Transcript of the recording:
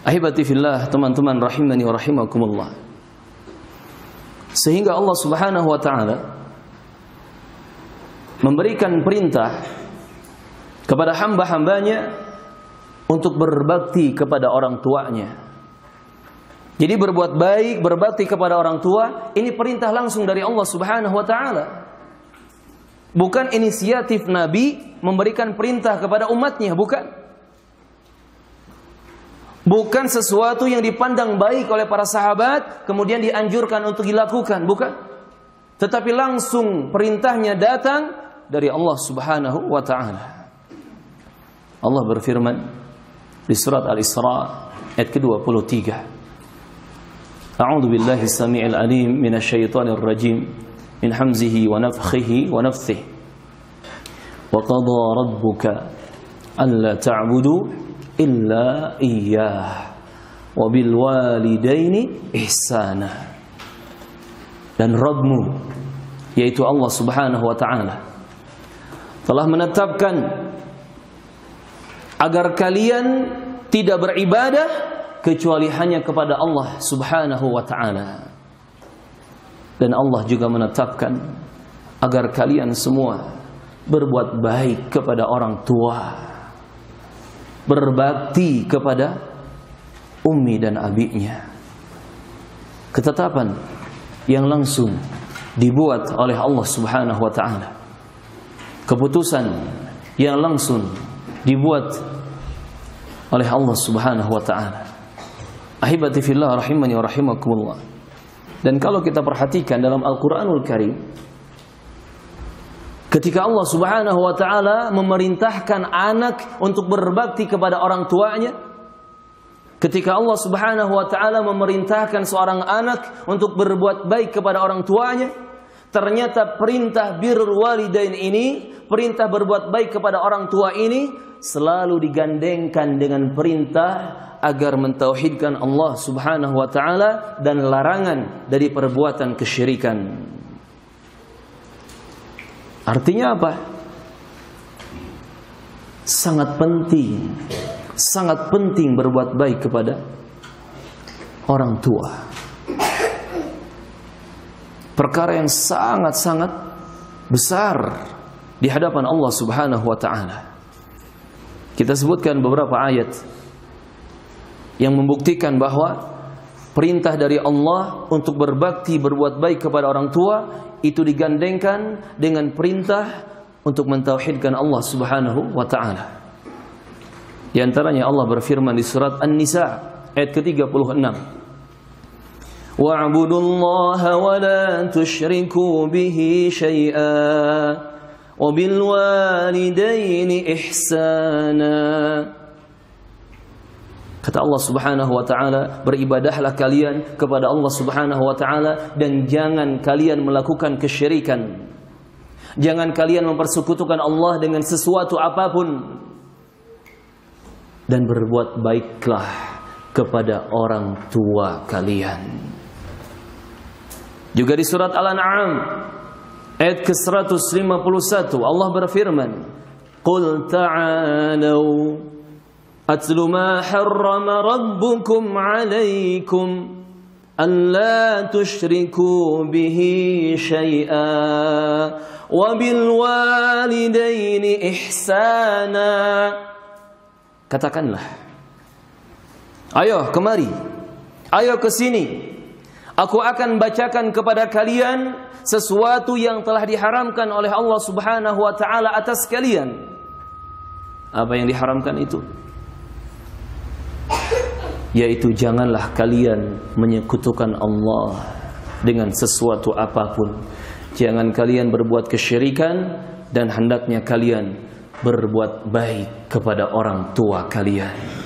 Ahibati fillah, teman-teman rahimani wa rahimakumullah. Sehingga Allah Subhanahu wa taala memberikan perintah kepada hamba-hambanya untuk berbakti kepada orang tuanya. Jadi berbuat baik, berbakti kepada orang tua, ini perintah langsung dari Allah Subhanahu wa taala. Bukan inisiatif Nabi memberikan perintah kepada umatnya, bukan. Bukan sesuatu yang dipandang baik oleh para sahabat kemudian dianjurkan untuk dilakukan, bukan. Tetapi langsung perintahnya datang dari Allah Subhanahu wa taala. Allah berfirman di surat Al-Isra ayat ke-23. A'udzu billahi as-sami'il alim minasyaitonir rajim min hamzihi wa nafthihi wa nafthihi. Qada rabbuka alla ta'budu illa iyyah wa bil walidaini ihsana. Dan Rabbmu yaitu Allah Subhanahu wa taala telah menetapkan agar kalian tidak beribadah kecuali hanya kepada Allah Subhanahu wa taala. Dan Allah juga menetapkan agar kalian semua berbuat baik kepada orang tua berbakti kepada ummi dan abinya. Ketetapan yang langsung dibuat oleh Allah Subhanahu wa taala. Keputusan yang langsung dibuat oleh Allah Subhanahu wa taala. Ahibati fillah rahimani wa rahimakumullah. Dan kalau kita perhatikan dalam Al-Qur'anul Karim Ketika Allah Subhanahu wa taala memerintahkan anak untuk berbakti kepada orang tuanya, ketika Allah Subhanahu wa taala memerintahkan seorang anak untuk berbuat baik kepada orang tuanya, ternyata perintah birrul walidain ini, perintah berbuat baik kepada orang tua ini selalu digandengkan dengan perintah agar mentauhidkan Allah Subhanahu wa taala dan larangan dari perbuatan kesyirikan. Artinya apa? Sangat penting, sangat penting berbuat baik kepada orang tua. Perkara yang sangat-sangat besar di hadapan Allah Subhanahu wa taala. Kita sebutkan beberapa ayat yang membuktikan bahwa perintah dari Allah untuk berbakti berbuat baik kepada orang tua itu digandengkan dengan perintah untuk mentauhidkan Allah Subhanahu wa taala. Di antaranya Allah berfirman di surat An-Nisa ayat ke-36. Wa'budullaha wa la tusyriku bihi syai'a wa bil walidaini ihsana. Kata Allah Subhanahu wa taala, beribadahlah kalian kepada Allah Subhanahu wa taala dan jangan kalian melakukan kesyirikan. Jangan kalian mempersekutukan Allah dengan sesuatu apa pun. Dan berbuat baiklah kepada orang tua kalian. Juga di surat Al-An'am ayat ke-151 Allah berfirman, "Qul ta'alu أتل ما حرم ربكم عليكم ألا تشركوا به شيئا وبالوالدين إحسانا Katakanlah Ayo kemari Ayo ke sini Aku akan bacakan kepada kalian sesuatu yang telah diharamkan oleh Allah Subhanahu wa taala atas kalian. Apa yang diharamkan itu? Yaitu janganlah kalian menyekutukan Allah dengan sesuatu apapun. Jangan kalian berbuat kesyirikan dan hendaknya kalian berbuat baik kepada orang tua kalian.